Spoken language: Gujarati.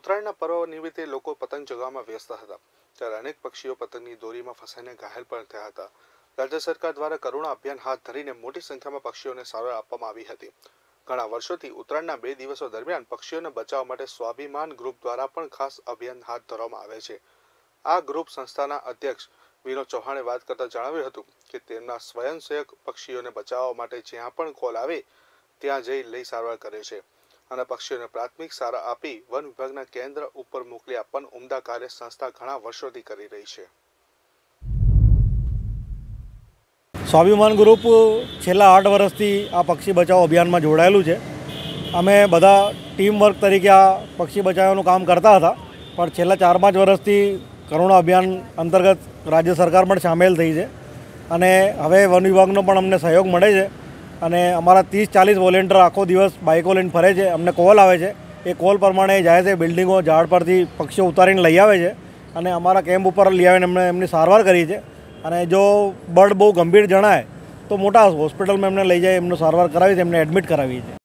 ઉત્તરાયણના પર્વ નિમિત્તે લોકો પતંગ ચગાવવામાં વ્યસ્ત હતા. ત્યારે અનેક પક્ષીઓ પતંગની દોરીમાં ફસાઈને ઘાયલ પણ થયા હતા. રાજ્ય સરકાર દ્વારા કરુણા અભિયાન હાથ ધરીને મોટી સંખ્યામાં પક્ષીઓને સારવાર આપવામાં આવી હતી. ઘણા વર્ષોથી ઉત્તરાયણના બે દિવસો દરમિયાન પક્ષીઓને બચાવવા માટે સ્વાભિમાન ગ્રુપ દ્વારા પણ ખાસ અભિયાન હાથ ધરવામાં આવે છે. આ ગ્રુપ સંસ્થાના અધ્યક્ષ વિનોદ ચૌહાણે વાત કરતા જણાવ્યું હતું કે તેમના સ્વયંસેવક પક્ષીઓને બચાવવા માટે જ્યાં પણ કોલ આવે, ત્યાં જઈ લઈ સારવાર કરે છે. અને પક્ષીઓને પ્રાથમિક સારા આપી વન વિભાગના કેન્દ્ર ઉપર મોકલી આપવાનું ઉમદા કાર્ય સંસ્થા ઘણા વર્ષોથી કરી રહી છે. સ્વાભિમાન ગ્રુપ છેલ્લા આઠ વર્ષથી આ પક્ષી બચાવ અભિયાનમાં જોડાયેલું છે. અમે બધા ટીમ વર્ક તરીકે આ પક્ષી બચાવવાનું કામ કરતા હતા, પણ છેલ્લા ચાર પાંચ વર્ષથી કરુણા અભિયાન અંતર્ગત રાજ્ય સરકાર પણ સામેલ થઈ છે. અને હવે વન વિભાગનો પણ અમને સહયોગ મળે છે. અને અમારા ત્રીસ ચાલીસ વોલેન્ટિયર આખો દિવસ બાઇકો લઈને ફરે છે. અમને કોલ આવે છે. એ કોલ પ્રમાણે જાય છે બિલ્ડિંગો ઝાડ પરથી પક્ષીઓ ઉતારીને લઈ આવે છે. અને અમારા કેમ્પ ઉપર લઈ આવીને એમણે એમની સારવાર કરી છે. અને જો બર્ડ બહુ ગંભીર જણાય, તો મોટા હોસ્પિટલમાં એમને લઈ જાય, એમનું સારવાર કરાવી છે, એમને એડમિટ કરાવી છે